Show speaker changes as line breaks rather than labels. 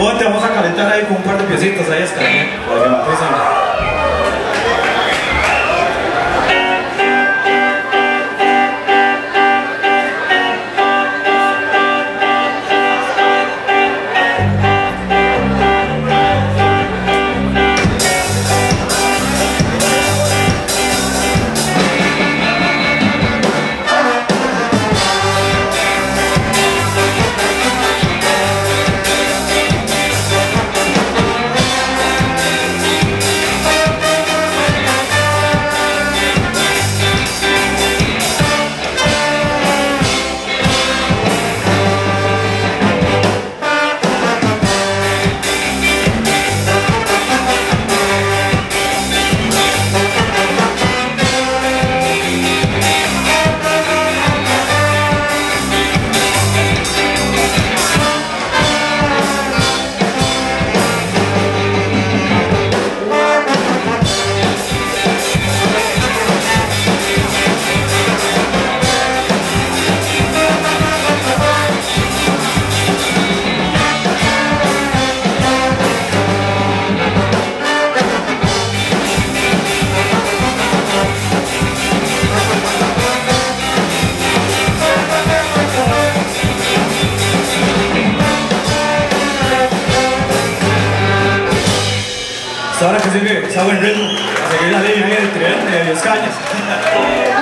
Te vamos a calentar ahí con un par de piecitos ahí, es para que ahora que sigue, está buen ritmo, a seguir la línea de tridente de 10 cañas.